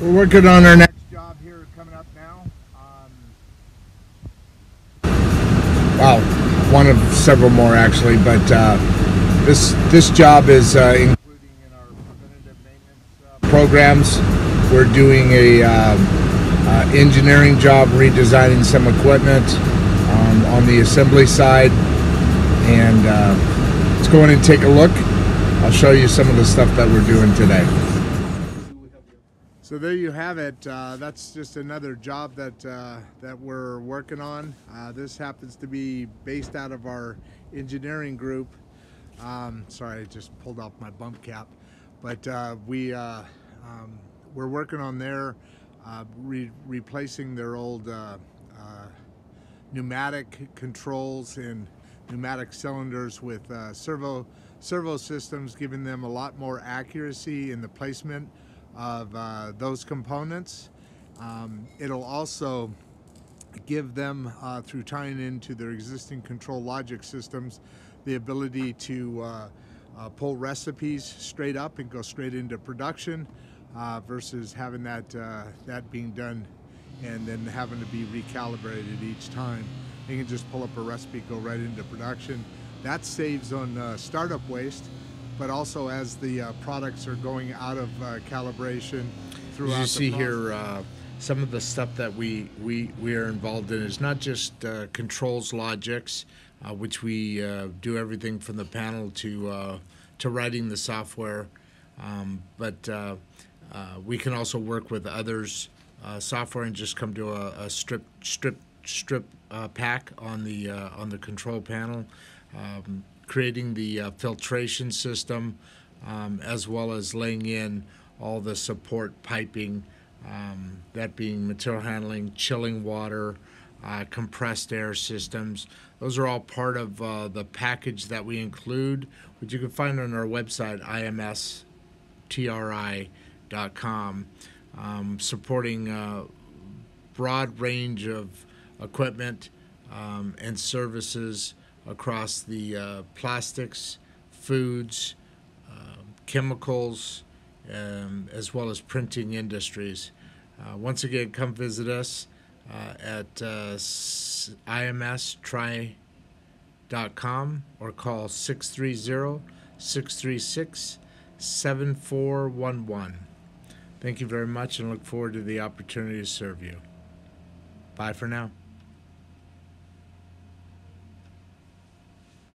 We're working on our next job here coming up now. Um, well, one of several more actually, but uh, this this job is uh, including in our preventative maintenance uh, programs. We're doing a um, uh, engineering job, redesigning some equipment um, on the assembly side, and uh, let's go in and take a look. I'll show you some of the stuff that we're doing today. So there you have it. Uh, that's just another job that uh, that we're working on. Uh, this happens to be based out of our engineering group. Um, sorry, I just pulled off my bump cap, but uh, we uh, um, we're working on their uh, re replacing their old pneumatic controls and pneumatic cylinders with servo servo systems, giving them a lot more accuracy in the placement of uh, those components. Um, it'll also give them, uh, through tying into their existing control logic systems, the ability to uh, uh pull recipes straight up and go straight into production uh, versus having that, uh, that being done and then having to be recalibrated each time. They can just pull up a recipe, go right into production. That saves on startup waste but also as the uh, products are going out of uh, calibration throughout. As you see here, uh, some of the stuff that we we we are involved in is not just uh, controls logics, uh, which we uh, do everything from the panel to to writing the software, um, but we can also work with others. software and just come to a, a strip strip strip pack on the on the control panel. Um, creating the uh, filtration system, um, as well as laying in all the support piping, um, that being material handling, chilling water, uh, compressed air systems. Those are all part of uh, the package that we include, which you can find on our website, imstri.com, um, supporting a broad range of equipment um, and services across the uh, plastics, foods, uh, chemicals, um, as well as printing industries. Uh, once again, come visit us uh, at uh, imstri.com or call 630 636 7411. Thank you very much and look forward to the opportunity to serve you. Bye for now.